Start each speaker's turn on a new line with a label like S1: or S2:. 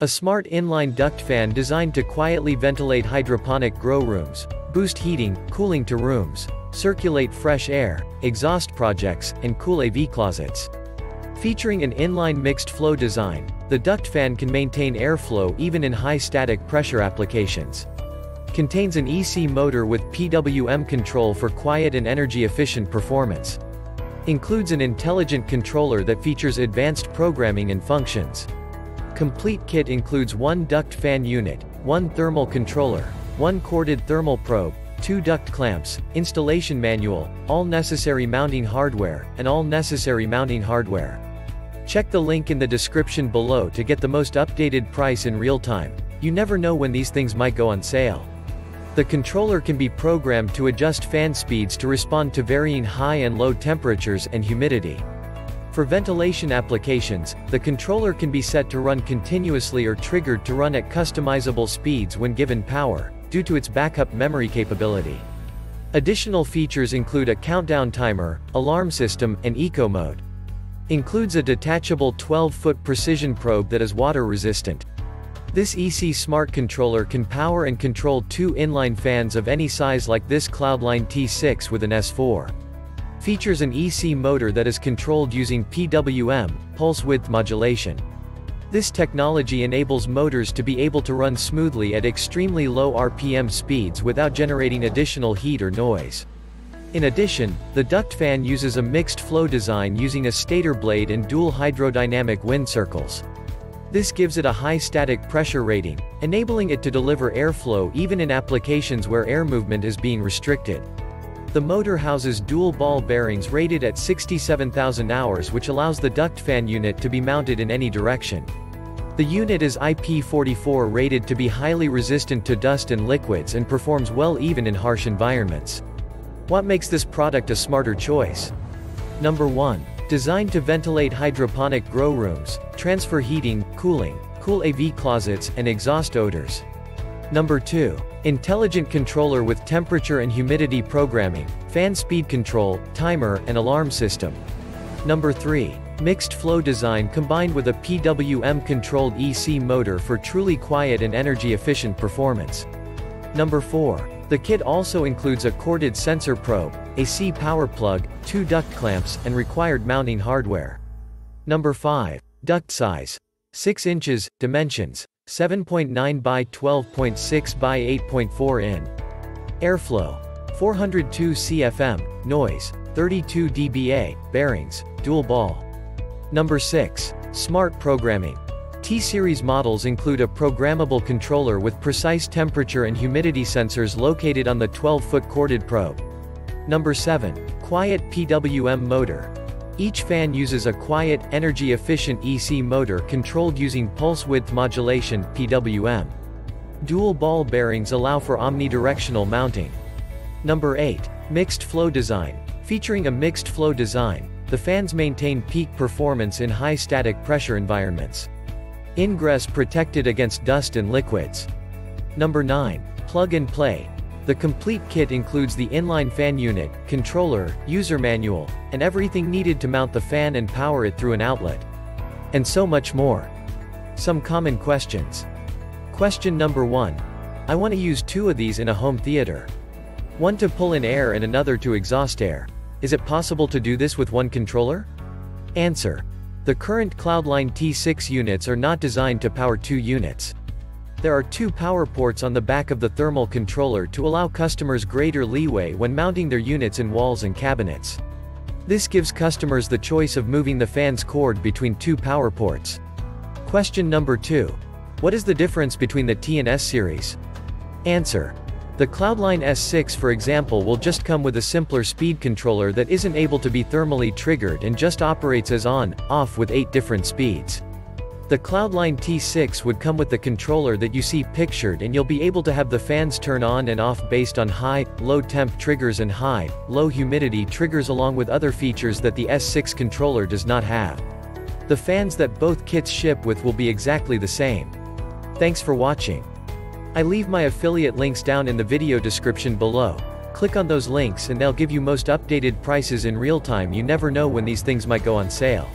S1: A smart inline duct fan designed to quietly ventilate hydroponic grow rooms, boost heating, cooling to rooms, circulate fresh air, exhaust projects, and cool AV closets. Featuring an inline mixed flow design, the duct fan can maintain airflow even in high static pressure applications. Contains an EC motor with PWM control for quiet and energy efficient performance. Includes an intelligent controller that features advanced programming and functions. Complete kit includes one duct fan unit, one thermal controller, one corded thermal probe, two duct clamps, installation manual, all necessary mounting hardware, and all necessary mounting hardware. Check the link in the description below to get the most updated price in real time. You never know when these things might go on sale. The controller can be programmed to adjust fan speeds to respond to varying high and low temperatures and humidity. For ventilation applications, the controller can be set to run continuously or triggered to run at customizable speeds when given power, due to its backup memory capability. Additional features include a countdown timer, alarm system, and eco mode. Includes a detachable 12-foot precision probe that is water resistant. This EC Smart Controller can power and control two inline fans of any size like this Cloudline T6 with an S4. Features an EC motor that is controlled using PWM, pulse width modulation. This technology enables motors to be able to run smoothly at extremely low RPM speeds without generating additional heat or noise. In addition, the duct fan uses a mixed flow design using a stator blade and dual hydrodynamic wind circles. This gives it a high static pressure rating, enabling it to deliver airflow even in applications where air movement is being restricted. The motor houses dual ball bearings rated at 67,000 hours which allows the duct fan unit to be mounted in any direction. The unit is IP44 rated to be highly resistant to dust and liquids and performs well even in harsh environments. What makes this product a smarter choice? Number 1. Designed to ventilate hydroponic grow rooms, transfer heating, cooling, cool AV closets, and exhaust odors. Number 2. Intelligent controller with temperature and humidity programming, fan speed control, timer, and alarm system. Number 3. Mixed flow design combined with a PWM-controlled EC motor for truly quiet and energy-efficient performance. Number 4. The kit also includes a corded sensor probe, a C power plug, two duct clamps, and required mounting hardware. Number 5. Duct size. 6 inches, dimensions, 7.9 by 12.6 by 8.4 in. Airflow. 402 CFM, noise, 32 dBA, bearings, dual ball. Number 6. Smart programming. T-Series models include a programmable controller with precise temperature and humidity sensors located on the 12-foot corded probe. Number 7. Quiet PWM motor. Each fan uses a quiet, energy-efficient EC motor controlled using pulse width modulation PWM. Dual ball bearings allow for omnidirectional mounting. Number 8. Mixed flow design. Featuring a mixed flow design, the fans maintain peak performance in high static pressure environments. Ingress protected against dust and liquids. Number 9. Plug and play. The complete kit includes the inline fan unit, controller, user manual, and everything needed to mount the fan and power it through an outlet. And so much more. Some common questions. Question number 1. I want to use two of these in a home theater. One to pull in air and another to exhaust air. Is it possible to do this with one controller? Answer. The current Cloudline T6 units are not designed to power two units. There are two power ports on the back of the thermal controller to allow customers greater leeway when mounting their units in walls and cabinets. This gives customers the choice of moving the fan's cord between two power ports. Question number 2. What is the difference between the T and S series? Answer. The Cloudline S6 for example will just come with a simpler speed controller that isn't able to be thermally triggered and just operates as on, off with 8 different speeds. The Cloudline T6 would come with the controller that you see pictured and you'll be able to have the fans turn on and off based on high, low temp triggers and high, low humidity triggers along with other features that the S6 controller does not have. The fans that both kits ship with will be exactly the same. Thanks for watching. I leave my affiliate links down in the video description below. Click on those links and they'll give you most updated prices in real time you never know when these things might go on sale.